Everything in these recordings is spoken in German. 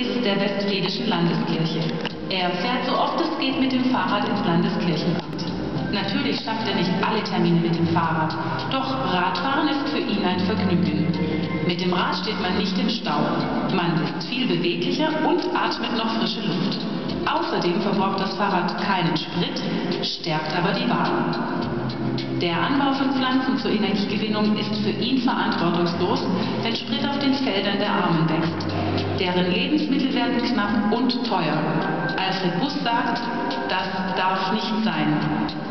ist der Westfälischen Landeskirche. Er fährt so oft es geht mit dem Fahrrad ins Landeskirchenamt. Natürlich schafft er nicht alle Termine mit dem Fahrrad, doch Radfahren ist für ihn ein Vergnügen. Mit dem Rad steht man nicht im Stau, man ist viel beweglicher und atmet noch frische Luft. Außerdem verbraucht das Fahrrad keinen Sprit, stärkt aber die Waden. Der Anbau von Pflanzen zur Energiegewinnung ist für ihn verantwortungslos, wenn Sprit auf den Feldern der Armen wächst. Deren Lebensmittel werden knapp und teuer. Alfred Bus sagt, das darf nicht sein.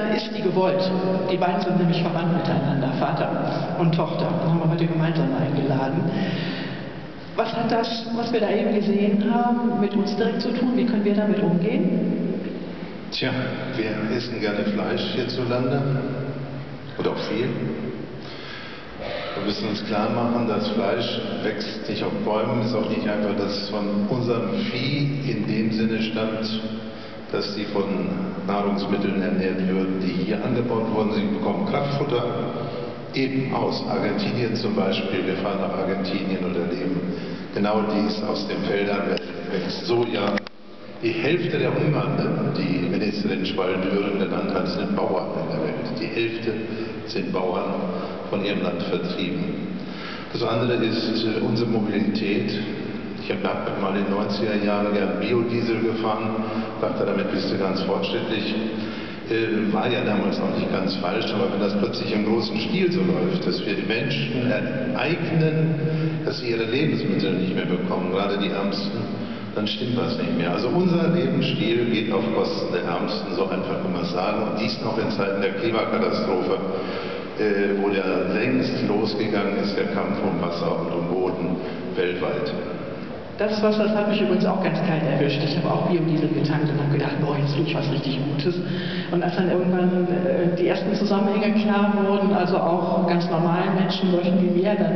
Dann ist die gewollt. Die beiden sind nämlich verwandt miteinander, Vater und Tochter. Das haben wir heute gemeinsam eingeladen. Was hat das, was wir da eben gesehen haben, mit uns direkt zu tun? Wie können wir damit umgehen? Tja, wir essen gerne Fleisch hierzulande oder auch viel. Wir müssen uns klar machen, das Fleisch wächst nicht auf Bäumen, ist auch nicht einfach, dass es von unserem Vieh in dem Sinne stammt, dass sie von Nahrungsmitteln ernährt würden, die hier angebaut wurden. Sie bekommen Kraftfutter, eben aus Argentinien zum Beispiel. Wir fahren nach Argentinien und erleben genau dies aus den Feldern wächst Soja. Die Hälfte der Hungernden, die Ministerin Schwalbüren genannt hat, sind Bauern in der Welt. Die Hälfte sind Bauern von ihrem Land vertrieben. Das andere ist äh, unsere Mobilität. Ich habe mal in den 90er Jahren gern Biodiesel gefahren, dachte, damit bist du ganz fortschrittlich. Äh, war ja damals noch nicht ganz falsch, aber wenn das plötzlich im großen Stil so läuft, dass wir die Menschen enteignen, dass sie ihre Lebensmittel nicht mehr bekommen, gerade die Ärmsten, dann stimmt was nicht mehr. Also unser Lebensstil geht auf Kosten der Ärmsten, so einfach kann man sagen, und dies noch in Zeiten der Klimakatastrophe äh, wo der längst losgegangen ist, der Kampf um Wasser und um Boden weltweit. Das Wasser, das hat mich übrigens auch ganz kalt erwischt. Ich habe auch Biodiesel getankt und habe gedacht, boah, jetzt tue ich was richtig Gutes. Und als dann irgendwann äh, die ersten Zusammenhänge klar wurden, also auch ganz normalen Menschen, solchen wie wir, dann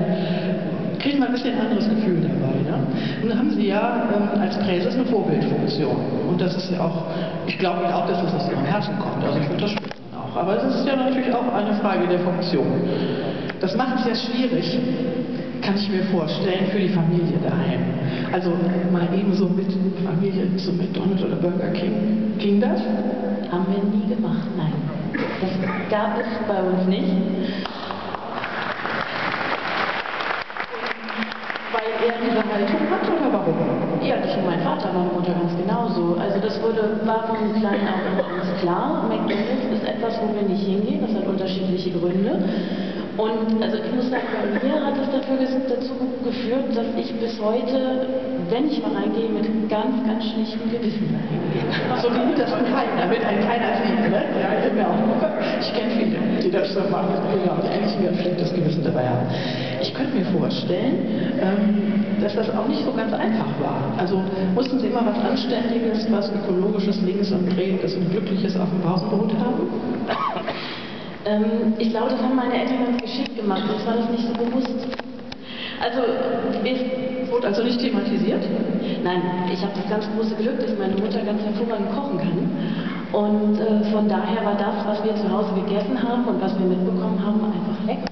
kriegt man ein bisschen anderes Gefühl dabei. Ne? Und haben Sie ja ähm, als Präses eine Vorbildfunktion. Und das ist ja auch, ich glaube auch, dass das aus Ihrem Herzen kommt. Also ich unterstütze auch. Aber das ist ja natürlich auch eine Frage der Funktion. Das macht es ja schwierig, kann ich mir vorstellen, für die Familie daheim. Also mal eben so mit Familie zu McDonald's oder Burger King. Ging das? Haben wir nie gemacht, nein. Das gab es bei uns nicht. Weil er diese Haltung hat oder warum? Ja, nicht nur mein Vater, meine Mutter ganz genauso. Also das wurde, war von klein auf immer uns klar. McDonalds ist etwas, wo wir nicht hingehen. Das hat unterschiedliche Gründe. Und also ich muss sagen, bei mir hat es dafür, dazu geführt, dass ich bis heute, wenn ich mal reingehe, mit ganz, ganz schlichtem Gewissen reingehe. So wie das Verhalten, damit einen keiner sieht. Ne? Ja, auch. Ich kenne viele, die das so machen, die ja eigentlich ein schlechtes Gewissen dabei haben. Ich könnte mir vorstellen, ähm, dass das auch nicht so ganz einfach war. Also mussten Sie immer was Anständiges, was Ökologisches, Links und Drehendes und Glückliches auf dem Pausenbrot haben? Ähm, ich glaube, das haben meine Eltern ganz geschickt gemacht, uns war das nicht so bewusst. Also, es wurde also nicht thematisiert? Nein, ich habe das ganz große Glück, dass meine Mutter ganz hervorragend kochen kann. Und äh, von daher war das, was wir zu Hause gegessen haben und was wir mitbekommen haben, einfach lecker.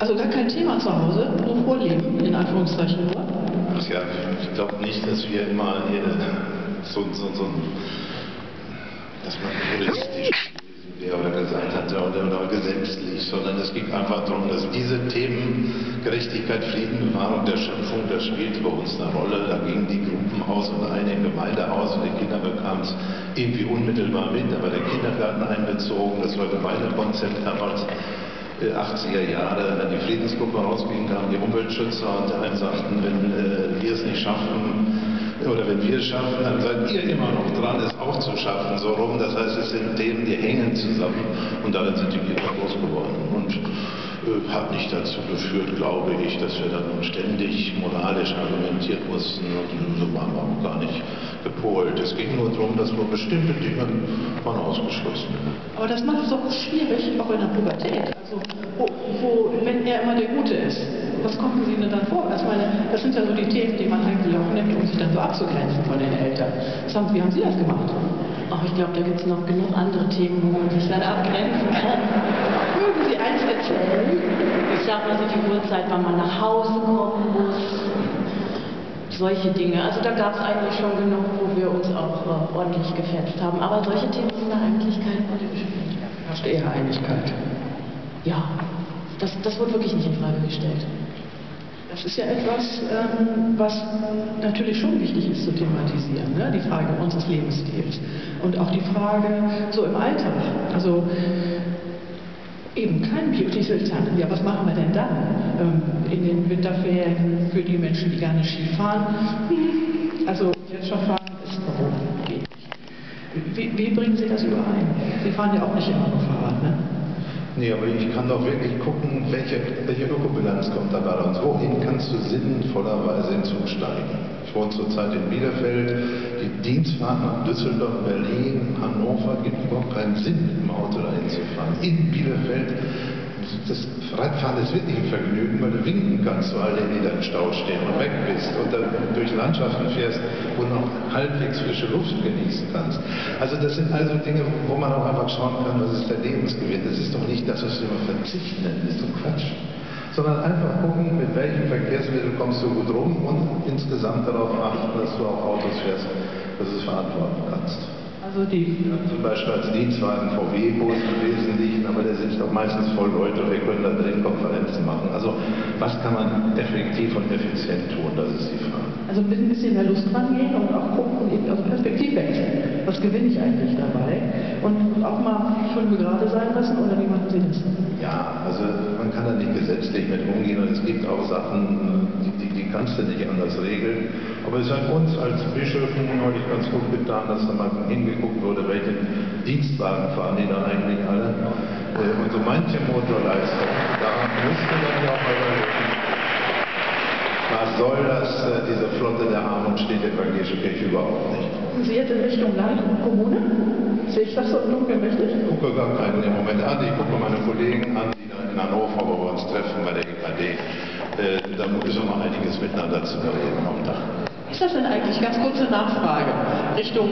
Also gar kein Thema zu Hause, nur Vorleben, in Anführungszeichen nur? Ach ja, ich glaube nicht, dass wir immer hier so, so, so, dass man juristisch oder gesagt hat oder, gesetzlich, sondern es ging einfach darum, dass diese Themen Gerechtigkeit, Frieden, Bewahrung der Schöpfung, das spielte bei uns eine Rolle. Da gingen die Gruppen aus und eine Gemeinde aus und die Kinder bekamen es irgendwie unmittelbar mit, aber der Kindergarten einbezogen, das war Gemeindekonzept damals. 80er äh, Jahre, wenn die Friedensgruppe rausging, kamen die Umweltschützer und einen sagten, wenn äh, wir es nicht schaffen, oder wenn wir es schaffen, dann seid ihr immer noch dran, es auch zu schaffen, so rum. Das heißt, es sind Themen, die hängen zusammen und darin sind die Kinder groß geworden. Und äh, hat nicht dazu geführt, glaube ich, dass wir dann ständig moralisch argumentieren mussten und so waren wir auch gar nicht gepolt. Es ging nur darum, dass wir bestimmte Dinge waren ausgeschlossen. Aber das macht es doch schwierig, auch in der Pubertät. Also, wo, wo, wenn er immer der Gute ist, was kommen Sie denn dann vor? Also meine, das sind ja so die Themen, die man eigentlich auch nimmt, um sich dann so abzugrenzen von den Eltern. Haben, wie haben Sie das gemacht? Ach, ich glaube, da gibt es noch genug andere Themen, wo man sich dann abgrenzen kann. Mögen Sie eins erzählen? Ich sag mal so die Uhrzeit, wann man nach Hause kommen muss. Solche Dinge. Also da gab es eigentlich schon genug, wo wir uns auch äh, ordentlich gefetzt haben. Aber solche Themen haben da eigentlich keine Rolle gespielt. Herrscht eher Einigkeit. Ja, das, das wurde wirklich nicht in Frage gestellt. Das ist ja etwas, ähm, was natürlich schon wichtig ist zu thematisieren, ne? die Frage unseres Lebensstils. Und auch die Frage so im Alltag. Also eben kein Biotiseltanten. Ja, was machen wir denn dann ähm, in den Winterferien für die Menschen, die gerne Ski fahren? Also jetzt schon fahren ist nicht. Wie, wie bringen Sie das überein? Sie fahren ja auch nicht immer nur Fahrrad, ne? Nee, aber ich kann doch wirklich gucken, welche, welche Ökobilanz kommt da raus. Wohin kannst du sinnvollerweise hinzusteigen? Ich wohne zurzeit in Bielefeld. Die Dienstfahrt nach Düsseldorf, Berlin, Hannover gibt überhaupt keinen Sinn, mit dem Auto dahin zu fahren. In Bielefeld das Radfahren ist wirklich ein Vergnügen, weil du winken kannst zu all denen, die da im Stau stehen und weg bist und dann durch Landschaften fährst, du noch halbwegs frische Luft genießen kannst. Also das sind also Dinge, wo man auch einfach schauen kann, was ist der Lebensgewinn. Das ist doch nicht das, was wir immer verzichten nennen, das ist doch Quatsch. Sondern einfach gucken, mit welchem Verkehrsmittel kommst du gut rum und insgesamt darauf achten, dass du auch Autos fährst, dass du es verantworten kannst. Also die Zum Beispiel als Dienstwagen VW-Bus im Wesentlichen, aber der sitzt doch meistens voll Leute und wir können da drin Konferenzen machen. Also was kann man effektiv und effizient tun, das ist die Frage. Also mit ein bisschen mehr Lust rangehen und auch gucken, eben aus Perspektivwechsel. Was gewinne ich eigentlich dabei? Und auch mal fünf gerade sein lassen oder wie machen Sie das? Ja, also man kann da nicht gesetzlich mit umgehen und es gibt auch Sachen, die, die, die kannst du nicht anders regeln. Aber es hat uns als Bischöfen neulich ganz gut getan, dass da mal hingeguckt wurde, welche Dienstwagen fahren die da eigentlich alle. Äh, Und so manche Motorleistung, da müsste man ja auch mal überlegen, soll das, äh, diese Flotte der Armen steht der evangelischen Kirche überhaupt nicht. Sie jetzt in Richtung Land und Kommune? Sehe ich das so dunkel richtig? Ich gucke gar keinen im Moment an. Ich gucke meine Kollegen an, die da in Hannover, wo wir uns treffen bei der EKD. Äh, da ist noch mal einiges miteinander zu bereden am Dach. Ist das denn eigentlich, ganz kurze Nachfrage, Richtung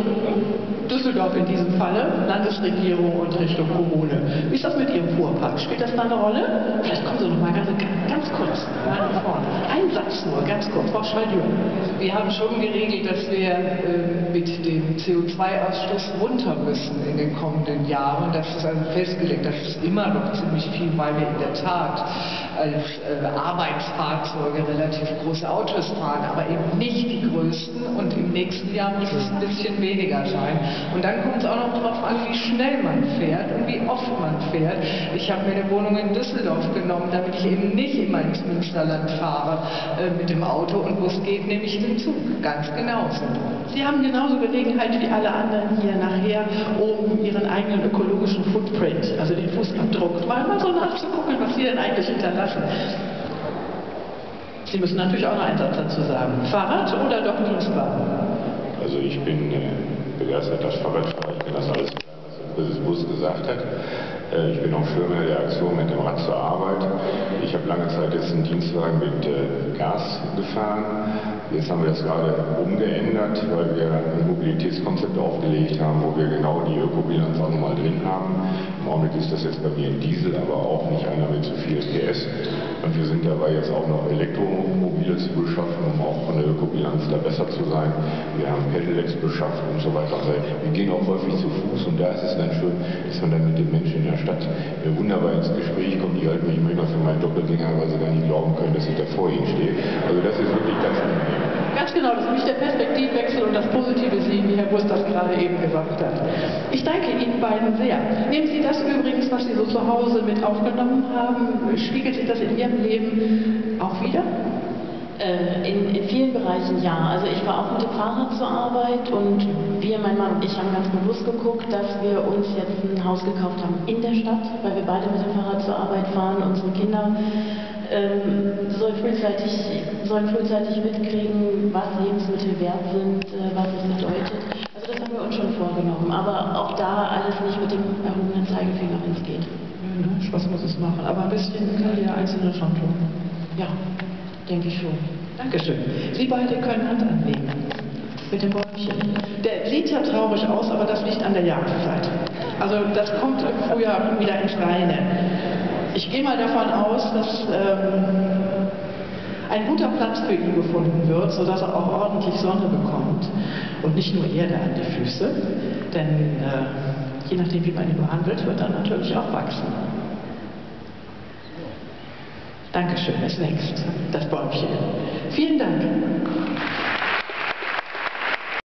Düsseldorf in diesem Falle, Landesregierung und Richtung Kommune. Wie ist das mit Ihrem Fuhrpark? Spielt das da eine Rolle? Vielleicht kommen Sie noch mal ganz, ganz kurz mal nach vorne. Ein Satz nur, ganz kurz, Frau Schaldür. Wir haben schon geregelt, dass wir äh, mit dem CO2-Ausstoß runter müssen in den kommenden Jahren. Das ist also festgelegt. Das ist immer noch ziemlich viel, weil wir in der Tat als äh, Arbeitsfahrzeuge relativ große Autos fahren, aber eben nicht die größten. Und im nächsten Jahr muss es ein bisschen weniger sein. Und dann kommt es auch noch darauf an, wie schnell man fährt und wie oft man fährt. Ich habe mir eine Wohnung in Düsseldorf genommen, damit ich eben nicht immer ins Münsterland fahre äh, mit dem Auto und wo es geht, nehme ich den Zug. Ganz genauso. Sie haben genauso Gelegenheit wie alle anderen hier nachher, um Ihren eigenen ökologischen Footprint, also den Fußabdruck, mal, mal so nachzugucken, was Sie denn eigentlich hinterlassen. Sie müssen natürlich auch noch einen Satz dazu sagen. Fahrrad oder doch Dienstwagen? Also ich bin äh, begeisterter Fahrradfahrer, ich kenne das alles, was der Bus gesagt hat. Äh, ich bin auch Schirmer der Aktion mit dem Rad zur Arbeit. Ich habe lange Zeit jetzt einen Dienstwagen mit äh, Gas gefahren. Jetzt haben wir das gerade umgeändert, weil wir ein Mobilitätskonzept aufgelegt haben, wo wir genau die Ökobilanz auch nochmal drin haben. Im Augenblick ist das jetzt bei mir ein Diesel, aber auch nicht einer mit zu viel PS. Und wir sind dabei jetzt auch noch Elektromobile zu beschaffen, um auch von der Ökobilanz da besser zu sein. Wir haben Pedelecs beschafft und so weiter. Also wir gehen auch häufig zu Fuß und da ist es dann schön, dass man dann mit den Menschen in der Stadt äh, wunderbar ins Gespräch kommt. Die halten mich manchmal für meinen Doppelgänger, weil sie gar nicht glauben können, dass ich da vor ihnen stehe. Also das ist wirklich ganz angenehm. Ganz genau, das ist nämlich der Perspektivwechsel und das positive Sehen, wie Herr Bus das gerade eben gesagt hat. Ich danke Ihnen beiden sehr. Nehmen Sie das übrigens, was Sie so zu Hause mit aufgenommen haben, spiegelt sich das in Ihrem Leben auch wieder? Äh, in, in vielen Bereichen ja. Also ich war auch mit dem Fahrrad zur Arbeit und wir, mein Mann und ich, haben ganz bewusst geguckt, dass wir uns jetzt ein Haus gekauft haben in der Stadt, weil wir beide mit dem Fahrrad zur Arbeit fahren. Unsere Kinder ähm, sollen, frühzeitig, sollen frühzeitig mitkriegen, was Lebensmittel wert sind, äh, was es bedeutet. Also das haben wir uns schon vorgenommen. Aber auch da alles nicht mit dem erhobenen Zeigefinger, wenn es geht. Ja, ne? Spaß muss es machen. Aber ein bisschen kann jeder Einzelne schon tun. Ja, denke ich schon. Dankeschön. Sie beide können Hand anlegen. Mit dem Bäumchen. Der sieht ja traurig aus, aber das liegt an der Jahreszeit. Also das kommt im Frühjahr wieder ins Reine. Ich gehe mal davon aus, dass ähm, ein guter Platz für ihn gefunden wird, sodass er auch ordentlich Sonne bekommt und nicht nur Erde an die Füße. Denn äh, je nachdem, wie man ihn behandelt, wird er natürlich auch wachsen. Dankeschön, es wächst, das Bäumchen. Vielen Dank.